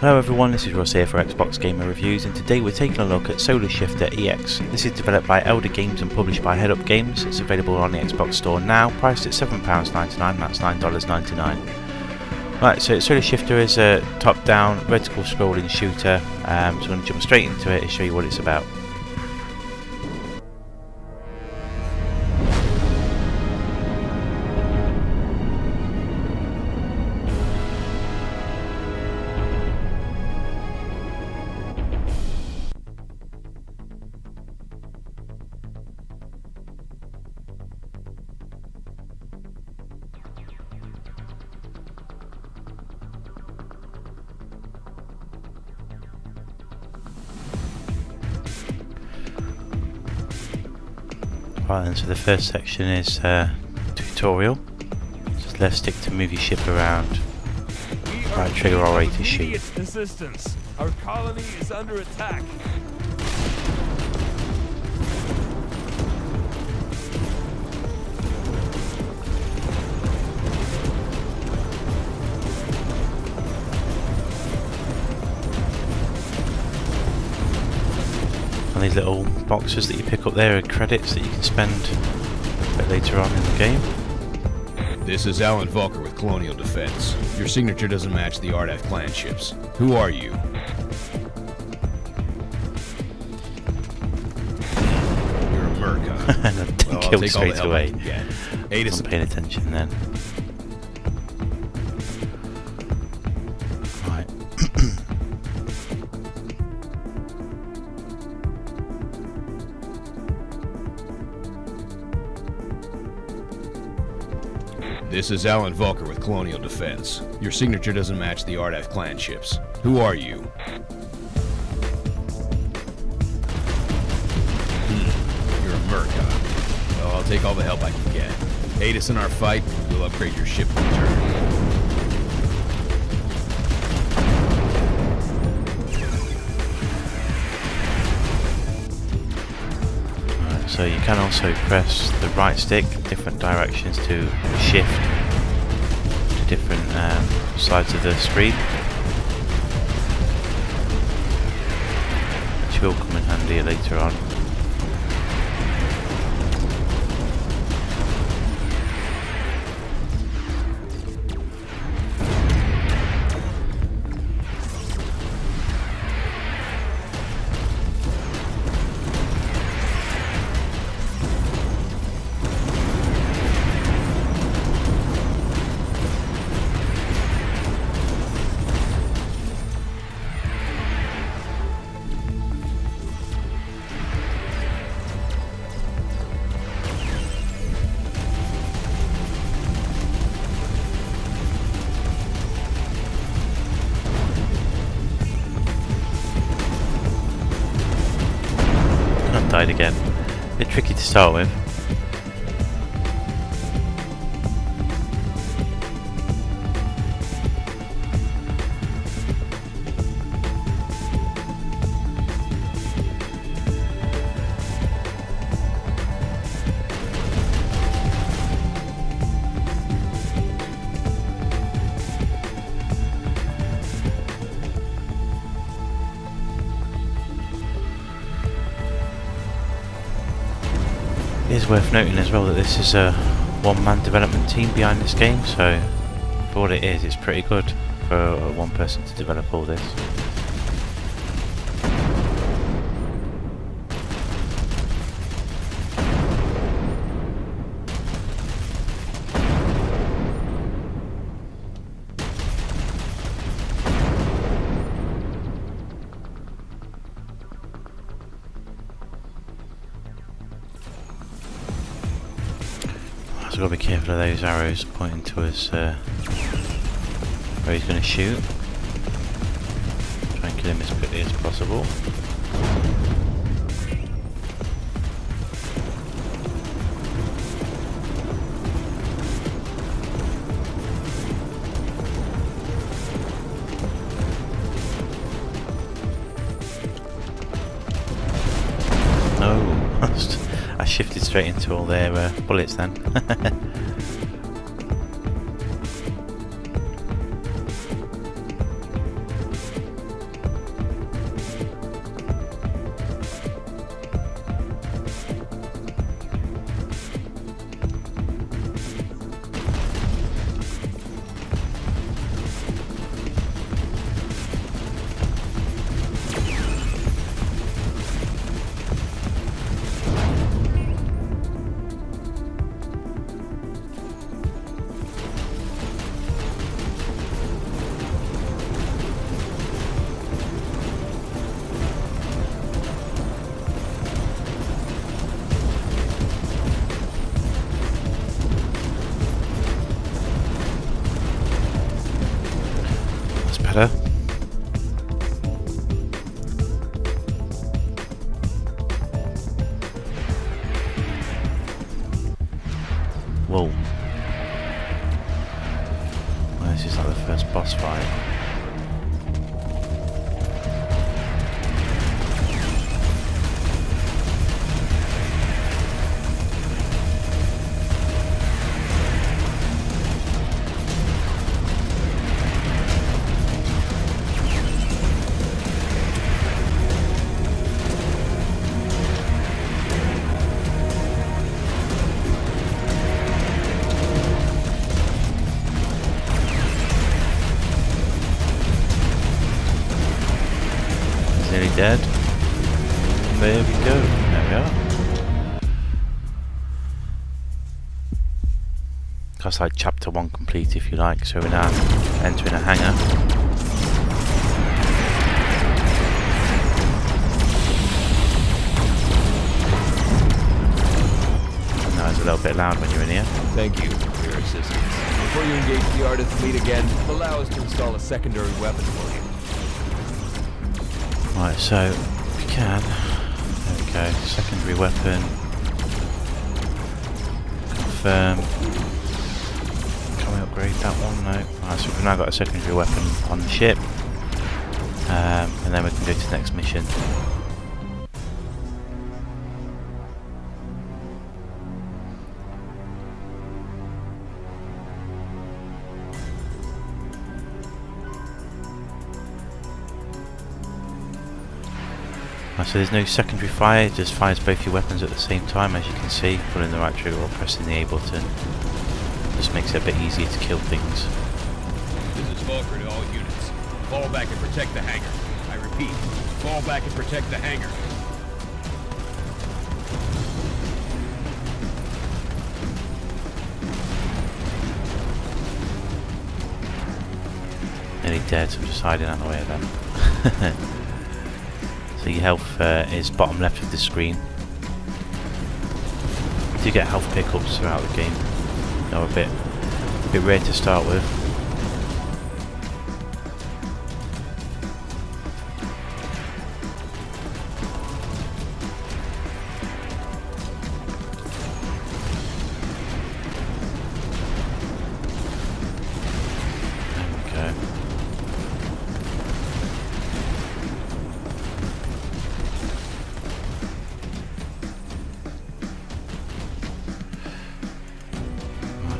Hello everyone, this is Ross here for Xbox Gamer Reviews and today we're taking a look at Solar Shifter EX. This is developed by Elder Games and published by Headup Games. It's available on the Xbox Store now, priced at £7.99, that's $9.99. Right, so Solar Shifter is a top-down, vertical scrolling shooter, um, so I'm going to jump straight into it and show you what it's about. Right then, so the first section is uh, tutorial. Just left stick to move your ship around. Right trigger or A to shoot. Assistance. Our colony is under attack. And these little boxes that you pick up there are credits that you can spend a bit later on in the game. This is Alan Volker with Colonial Defense. Your signature doesn't match the Ardaf clan ships. Who are you? You're a merc, huh? Well, I'll take all the straight help I away. can get. Aid us Wasn't paying attention then. This is Alan Volker with Colonial Defense. Your signature doesn't match the Ardaf clan ships. Who are you? Hmm, You're a merc. Well, I'll take all the help I can get. Aid us in our fight, we'll upgrade your ship in return. So you can also press the right stick different directions to shift to different um, sides of the screen. Which will come in handy later on. I've died again. A bit tricky to start with. Is worth noting as well that this is a one-man development team behind this game, so for what it is, it's pretty good for one person to develop all this. So we've got to be careful of those arrows pointing to us uh, where he's going to shoot. Try and kill him as quickly as possible. Straight into all their uh, bullets then. first boss fight. Dead. There we go. There we are. That's like chapter one complete if you like, so we're now entering a hangar. A little bit loud when you're in here. Thank you for your assistance. Before you engage the Artist fleet again, allow us to install a secondary weapon for you. Right, so we can, there we go, secondary weapon, confirm, can we upgrade that one? No. Right, so we've now got a secondary weapon on the ship, um, and then we can go to the next mission. Uh, So there's no secondary fire, it just fires both your weapons at the same time as you can see, pulling the right trigger or pressing the A button. Just makes it a bit easier to kill things. This is Volker to all units. Fall back and protect the hangar. I repeat, fall back and protect the hangar. Nearly dead, so I'm just hiding out of the way of them. your health uh, is bottom left of the screen. You do get health pickups throughout the game. They're a bit, a bit rare to start with.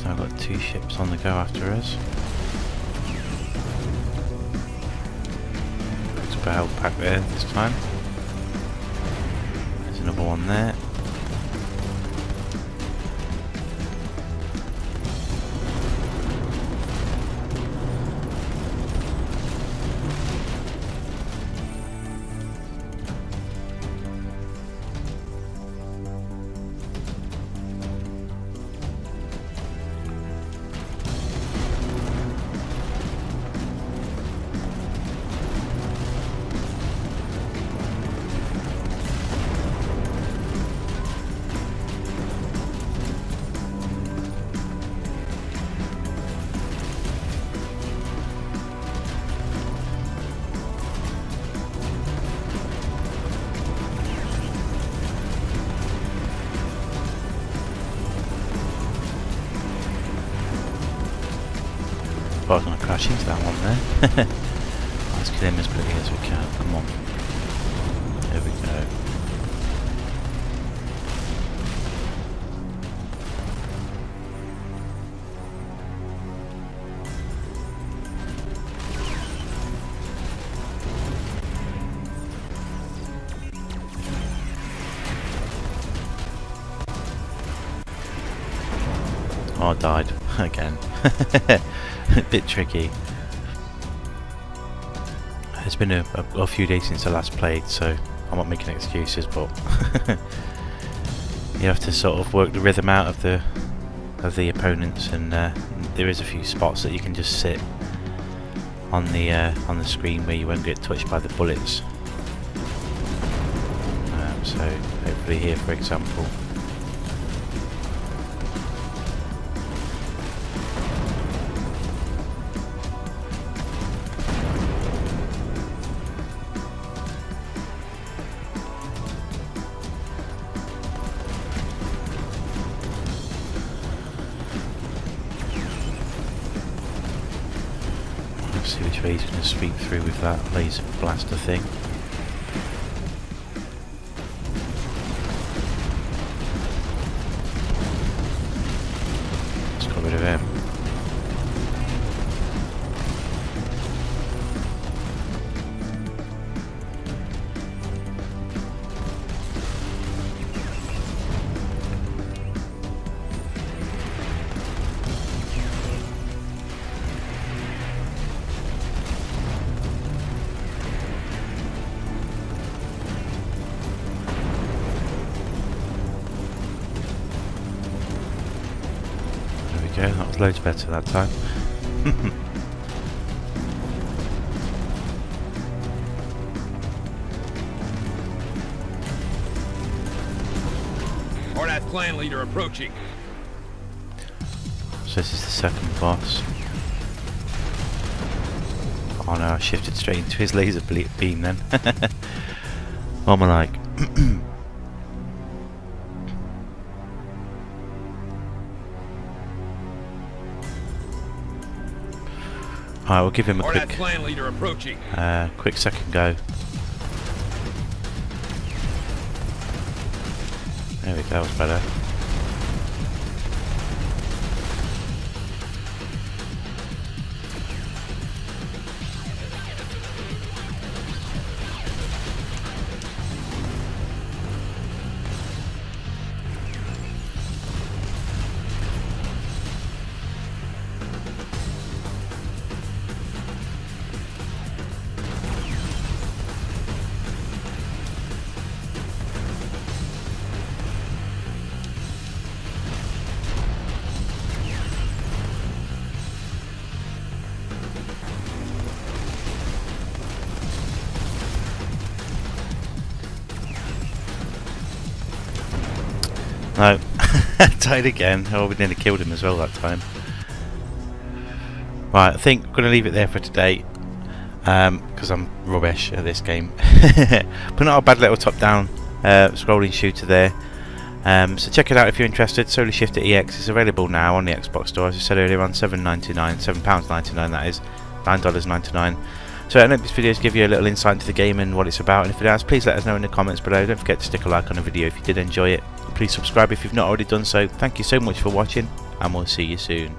So now got two ships on the go after us. Looks about back there this time. There's another one there. Crash into that one there. Let's kill him as quickly as we can. Come on. There we go. Oh, I died again. a bit tricky. It's been a, a, a few days since I last played, so I'm not making excuses, but you have to sort of work the rhythm out of the of the opponents, and uh, there is a few spots that you can just sit on the uh, on the screen where you won't get touched by the bullets. Um, so hopefully here, for example. He's to sweep through with that laser blaster thing. Go, that was loads better that time. Hordath clan leader approaching. So this is the second boss. Oh no, I shifted straight into his laser beam then. what am I like? Alright, we'll give him a Hordath quick, clan leader approaching. uh, quick second go. There we go, that was better. No, died again. Oh, we nearly killed him as well that time. Right, I think we're going to leave it there for today. Because I'm rubbish at this game. but not a bad little top-down uh, scrolling shooter there. Um, so check it out if you're interested. Solar Shifter EX is available now on the Xbox Store, as I said earlier, on $7.99, £7.99 that is, $9.99. So I hope this video has given you a little insight into the game and what it's about, and if it has, please let us know in the comments below. Don't forget to stick a like on the video if you did enjoy it. Please subscribe if you've not already done so. Thank you so much for watching, and we'll see you soon.